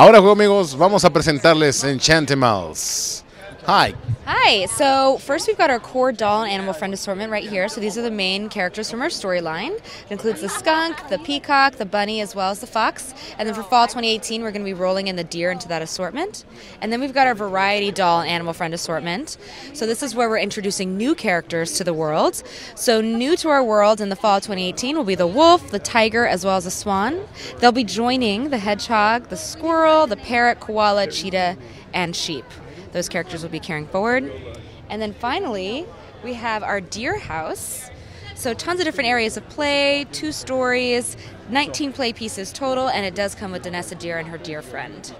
Ahora, amigos, vamos a presentarles Enchantimals. Hi. Hi. So first we've got our core doll and animal friend assortment right here. So these are the main characters from our storyline. It includes the skunk, the peacock, the bunny, as well as the fox. And then for fall 2018, we're going to be rolling in the deer into that assortment. And then we've got our variety doll and animal friend assortment. So this is where we're introducing new characters to the world. So new to our world in the fall 2018 will be the wolf, the tiger, as well as the swan. They'll be joining the hedgehog, the squirrel, the parrot, koala, cheetah, and sheep those characters will be carrying forward. And then finally, we have our deer house. So tons of different areas of play, two stories, 19 play pieces total, and it does come with Danessa Deer and her dear friend.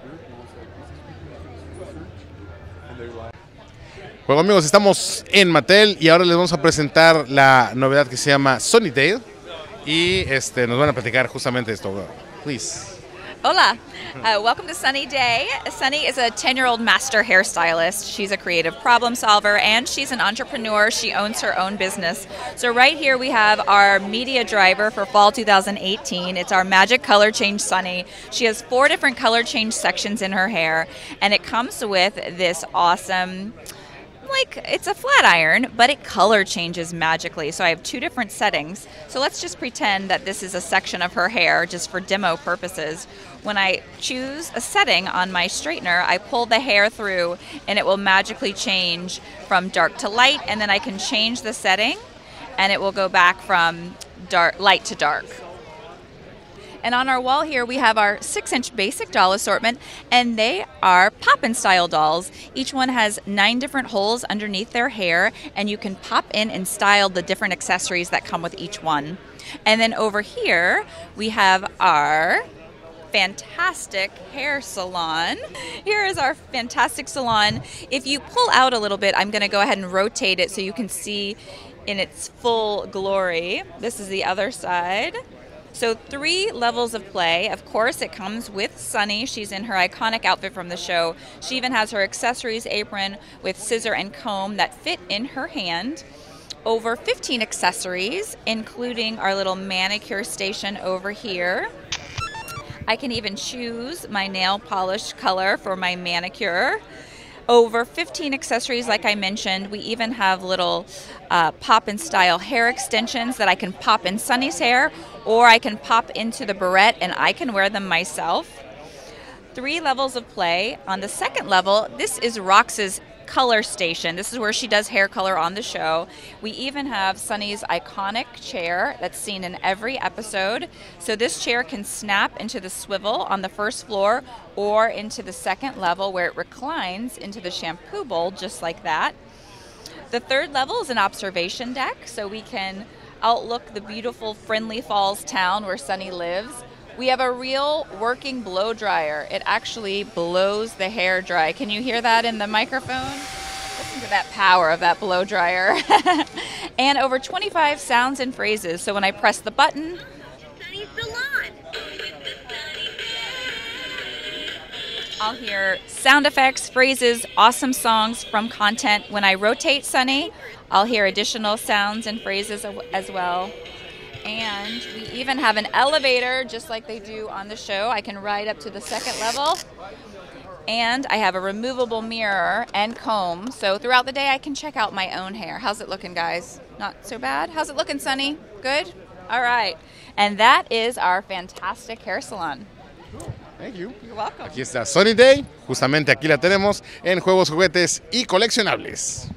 Bueno amigos, estamos en Mattel y ahora les vamos a presentar la novedad que se llama Sunny Day y este, nos van a platicar justamente esto. Please. Hola, uh, welcome to Sunny Day. Sunny is a 10 year old master hairstylist. She's a creative problem solver and she's an entrepreneur. She owns her own business. So, right here we have our media driver for fall 2018. It's our Magic Color Change Sunny. She has four different color change sections in her hair, and it comes with this awesome like it's a flat iron, but it color changes magically. So I have two different settings. So let's just pretend that this is a section of her hair just for demo purposes. When I choose a setting on my straightener, I pull the hair through and it will magically change from dark to light and then I can change the setting and it will go back from dark light to dark. And on our wall here, we have our six inch basic doll assortment, and they are Poppin style dolls. Each one has nine different holes underneath their hair, and you can pop in and style the different accessories that come with each one. And then over here, we have our fantastic hair salon. Here is our fantastic salon. If you pull out a little bit, I'm going to go ahead and rotate it so you can see in its full glory. This is the other side. So, three levels of play. Of course, it comes with Sunny. She's in her iconic outfit from the show. She even has her accessories apron with scissor and comb that fit in her hand. Over 15 accessories, including our little manicure station over here. I can even choose my nail polish color for my manicure over 15 accessories, like I mentioned. We even have little uh, pop and style hair extensions that I can pop in Sunny's hair, or I can pop into the barrette and I can wear them myself. Three levels of play. On the second level, this is Rox's color station. This is where she does hair color on the show. We even have Sunny's iconic chair that's seen in every episode. So this chair can snap into the swivel on the first floor or into the second level where it reclines into the shampoo bowl just like that. The third level is an observation deck so we can outlook the beautiful Friendly Falls town where Sunny lives. We have a real working blow dryer. It actually blows the hair dry. Can you hear that in the microphone? Listen to that power of that blow dryer. and over 25 sounds and phrases. So when I press the button, I'll hear sound effects, phrases, awesome songs from content. When I rotate Sunny, I'll hear additional sounds and phrases as well. And we even have an elevator, just like they do on the show. I can ride up to the second level. And I have a removable mirror and comb. So throughout the day, I can check out my own hair. How's it looking, guys? Not so bad? How's it looking, Sunny? Good? All right. And that is our fantastic hair salon. Thank you. You're welcome. Aquí está Sunny Day, justamente aquí la tenemos en juegos, juguetes y coleccionables.